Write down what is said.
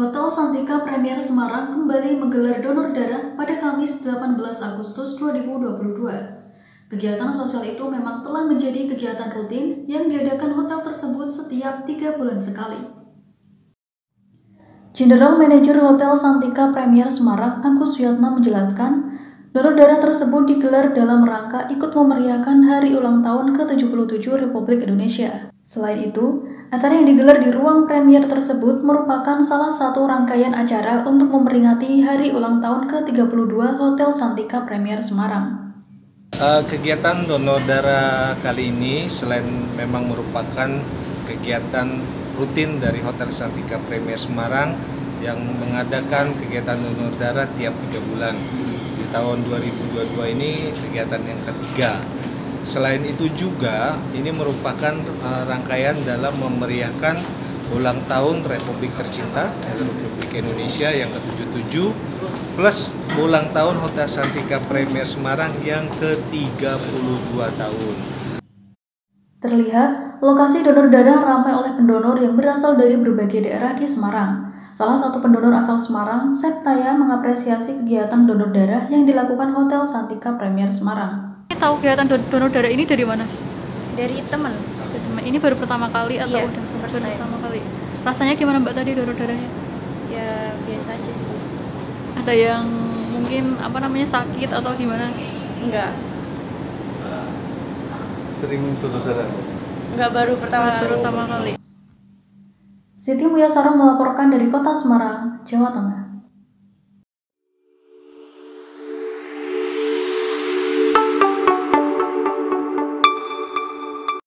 Hotel Santika Premier Semarang kembali menggelar donor darah pada Kamis 18 Agustus 2022. Kegiatan sosial itu memang telah menjadi kegiatan rutin yang diadakan hotel tersebut setiap tiga bulan sekali. General Manager Hotel Santika Premier Semarang, Agus Yatna menjelaskan, donor darah tersebut digelar dalam rangka ikut memeriahkan hari ulang tahun ke-77 Republik Indonesia. Selain itu, acara yang digelar di ruang premier tersebut merupakan salah satu rangkaian acara untuk memperingati hari ulang tahun ke-32 Hotel Santika Premier Semarang. Uh, kegiatan donor darah kali ini selain memang merupakan kegiatan rutin dari Hotel Santika Premier Semarang yang mengadakan kegiatan donor darah tiap tiga bulan. Di tahun 2022 ini kegiatan yang ketiga. Selain itu juga ini merupakan uh, rangkaian dalam memeriahkan ulang tahun Republik tercinta Republik Indonesia yang ke-77 plus ulang tahun Hotel Santika Premier Semarang yang ke-32 tahun. Terlihat, lokasi donor darah ramai oleh pendonor yang berasal dari berbagai daerah di Semarang. Salah satu pendonor asal Semarang, Septaya, mengapresiasi kegiatan donor darah yang dilakukan Hotel Santika Premier Semarang tahu kegiatan donor darah ini dari mana? Dari teman. Dari teman. Ini baru pertama kali atau iya, udah baru time. pertama kali? Rasanya gimana Mbak tadi donor darahnya? Ya biasa aja sih. Ada yang mungkin apa namanya sakit atau gimana? Enggak. Sering donor darah? Enggak baru pertama baru pertama kali. Siti Muyasaro melaporkan dari Kota Semarang, Jawa Tengah.